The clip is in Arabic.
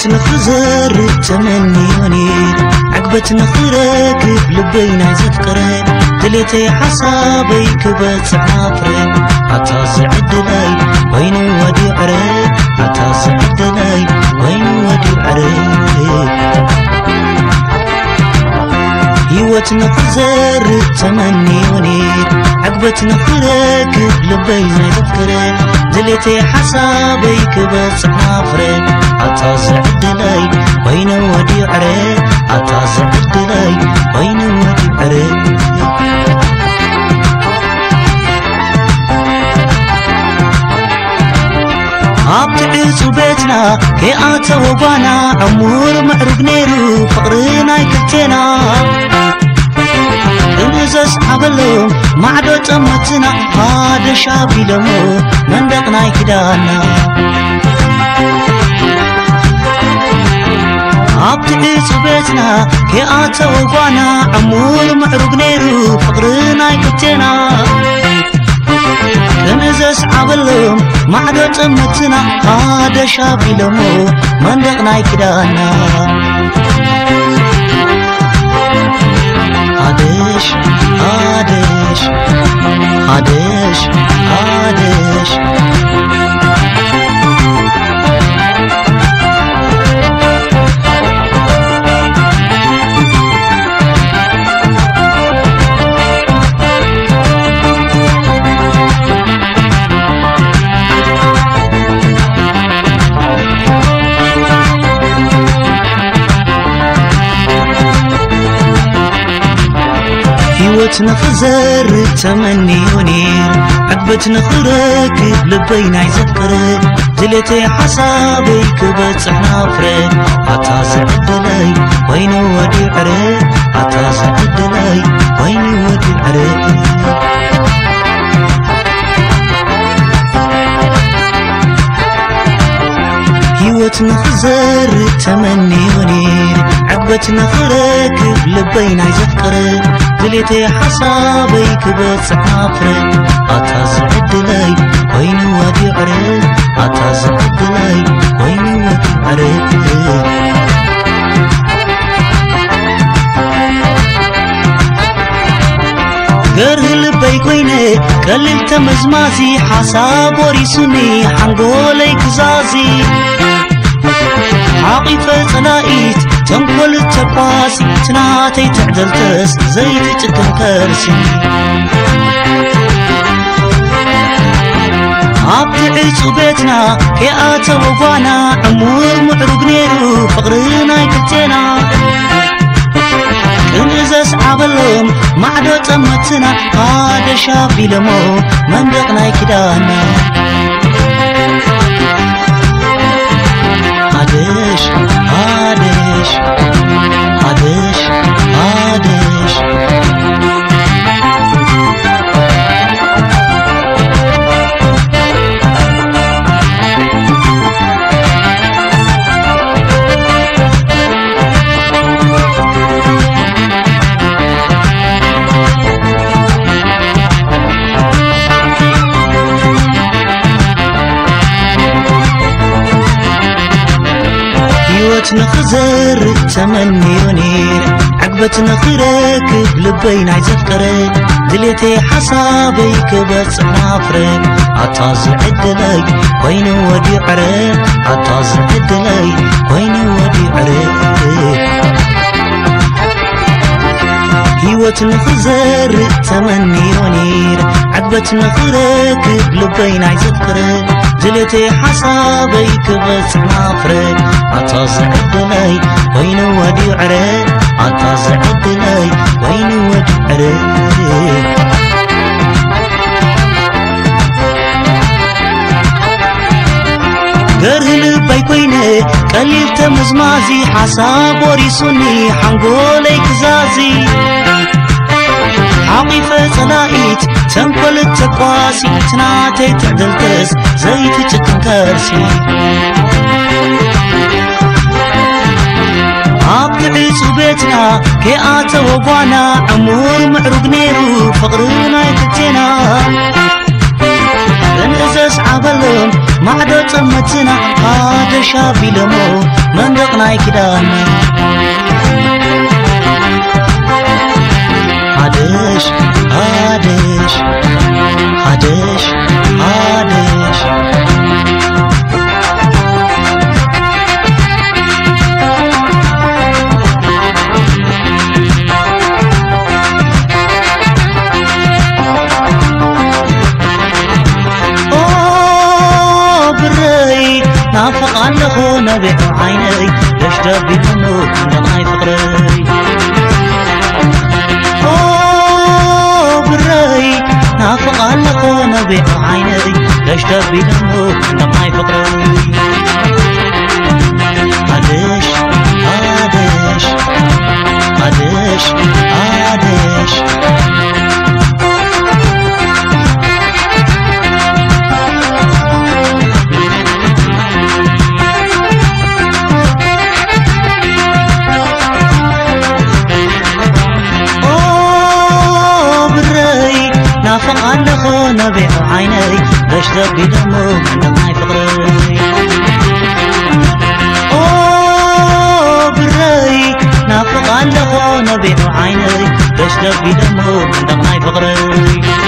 هيوت نخزر تمنيوني عقبت نخركب لبينا زفكري. دليتي حسابي كبت عافري حتى سعد لي وين ودي عري حتى سعد لي وين ودي عري هيوت نخزر تمنيوني عقبت نخركب لبينا زفكري. دليتي هلتي حسابي كبس نافري عطاز عدلي وين ودي عري؟ عطاز عدلي وين ودي عري؟ عم تعيسو بيتنا كي عطا وبانا عمور معروف نيرو فقرنا يكتنا ዘስ አበለው ማዕዶ ጸመትና ባደሻ ቢለሞ መንደቅ ናይ ክዳና ኣብቲ ዕፅቤትና ከኣተወ ዕሙር ምዕሩግ ነይሩ ፍቕሪ ናይ ክቴና ከምእዘስ ዓበሎም ማዕዶ ጸመትና ባደሻ ቢለሞ መንደቕ ናይ ክዳና ateş ateş ateş ateş هيوت نخزر تمنيوني عقبت نخرك لبينا يذكر دلتي حسابي كبت حنافري عطا سعد لي وين ودي عري عطا سعد لي وين ودي عري هيوت نخزر تمنيوني عقبت نخرك لبينا يذكر دليتي حسابي كبت عطا سعد لي وين ودي عري عطا سعد لي وين ودي عري قره لبي كويني قلل تمزمازي حساب وريسوني حنقولي كزازي عاقفة صنائيت تنقل التقاسي تناتي تعدل تس زيت تكن كرسي عبد عيسو بيتنا كياتا وفانا عمور معروق نيرو فقرنا يكتنا. كنزس عبلهم معدو تمتنا هذا هيوت نخزر تمنيوني عقبت نخرك لبينا يذكر دليتي حسابي كبت نافرك. عطاز عد لي وين ودي عرق عطاز عد لي وين ودي عرق هيوت نخزر تمنيوني عقبت نخرك لبينا يذكر كبت نافرك عطاز عد لي وين ودي عد لي وين ودي عرق قره لبي كويني قليل تمزمازي حساب وريسوني حنقولي كزازي عقيفة صنايت تنقل تقواسي تناتي تعدلتس زيت تكنكرسي ኣብቲ ዕፁ ቤትና ከይኣተወ ጓና ዕሙር ምዕሩግ ነይሩ ፍቕሪ ናይ ትቴና እንእዘስ ዓበሎም ማዕዶ ፀመትና ሃደሻ ቢሎሞ መንደቕ ናይ ክዳና عادش عادش عادش عادش ናፍቃለኹ ነቢዕ ዓይነይ ደሽደቢሉ ናይ ፍቕረይ عيني نافق علقوا نبيع عيني ليش تبي دمه دمعي فقري. រើពីដើមមកទាំងហើយប្រឹងអូប្រៃណាប្រកាន់ដល់នៅវាអាយនៅដូចដល់ពីដើមមកទាំងហើយប្រឹង